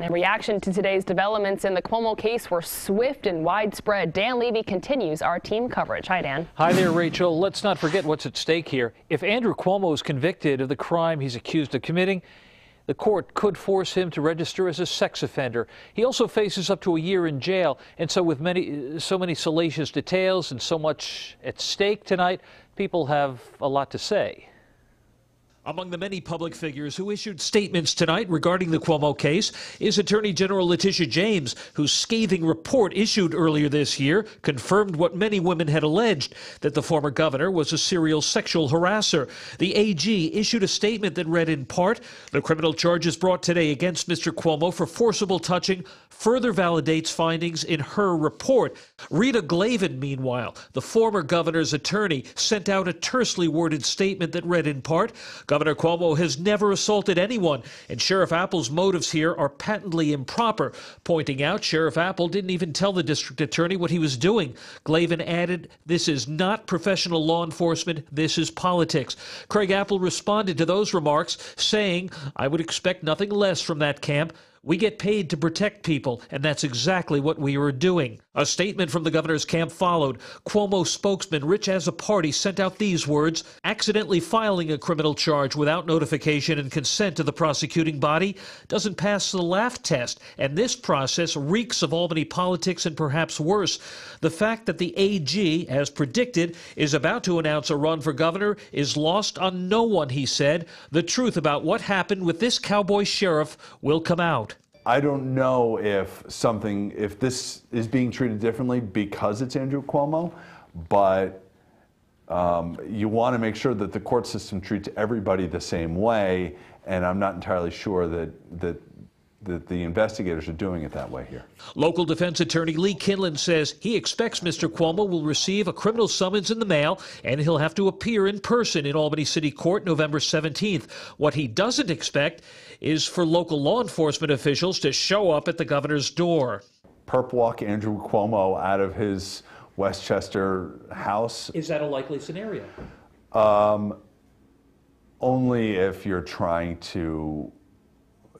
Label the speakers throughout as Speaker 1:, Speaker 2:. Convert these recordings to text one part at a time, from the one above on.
Speaker 1: In reaction to today's developments in the Cuomo case were swift and widespread. Dan Levy continues our team coverage. Hi, Dan.
Speaker 2: Hi there, Rachel. Let's not forget what's at stake here. If Andrew Cuomo is convicted of the crime he's accused of committing, the court could force him to register as a sex offender. He also faces up to a year in jail. And so with many so many salacious details and so much at stake tonight, people have a lot to say. Among the many public figures who issued statements tonight regarding the Cuomo case is Attorney General Letitia James, whose scathing report issued earlier this year confirmed what many women had alleged that the former governor was a serial sexual harasser. The AG issued a statement that read in part The criminal charges brought today against Mr. Cuomo for forcible touching further validates findings in her report. Rita Glavin, meanwhile, the former governor's attorney, sent out a tersely worded statement that read in part Governor Cuomo has never assaulted anyone, and Sheriff Apple's motives here are patently improper, pointing out Sheriff Apple didn't even tell the district attorney what he was doing. Glavin added, This is not professional law enforcement, this is politics. Craig Apple responded to those remarks, saying, I would expect nothing less from that camp. We get paid to protect people, and that's exactly what we are doing. A statement from the governor's camp followed. Cuomo spokesman Rich Azzopardi sent out these words accidentally filing a criminal charge without notification and consent to the prosecuting body doesn't pass the laugh test, and this process reeks of Albany politics and perhaps worse. The fact that the AG, as predicted, is about to announce a run for governor is lost on no one, he said. The truth about what happened with this cowboy sheriff will come out.
Speaker 3: I don't know if something, if this is being treated differently because it's Andrew Cuomo, but um, you want to make sure that the court system treats everybody the same way, and I'm not entirely sure that, that that the investigators are doing it that way here.
Speaker 2: Local defense attorney Lee Kindlon says he expects Mr. Cuomo will receive a criminal summons in the mail and he'll have to appear in person in Albany City Court November 17th. What he doesn't expect is for local law enforcement officials to show up at the governor's door.
Speaker 3: Perp walk Andrew Cuomo out of his Westchester house.
Speaker 2: Is that a likely scenario?
Speaker 3: Um, only if you're trying to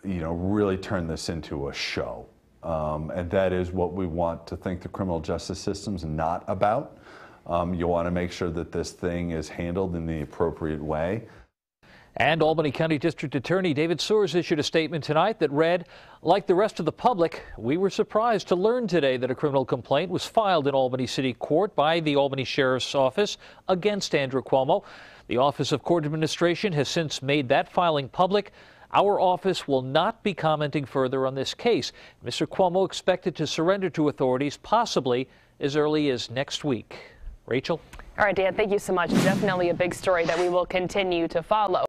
Speaker 3: you know, really turn this into a show. Um, and that is what we want to think the criminal justice system's not about. Um, you want to make sure that this thing is handled in the appropriate way.
Speaker 2: And Albany County District Attorney David Soares issued a statement tonight that read, like the rest of the public, we were surprised to learn today that a criminal complaint was filed in Albany City Court by the Albany Sheriff's Office against Andrew Cuomo. The Office of Court Administration has since made that filing public. Our office will not be commenting further on this case. Mr. Cuomo expected to surrender to authorities possibly as early as next week. Rachel?
Speaker 1: All right, Dan, thank you so much. Definitely a big story that we will continue to follow.